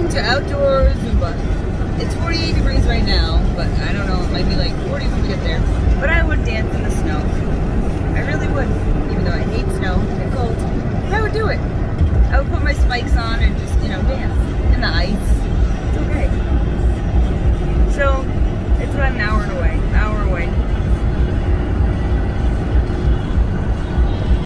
going to outdoor Zumba. It's 48 degrees right now, but I don't know, it might be like 40 when we get there. But I would dance in the snow. I really would, even though I hate snow and cold. I would do it. I would put my spikes on and just, you know, dance in the ice. It's okay. So, it's about an hour away, An hour away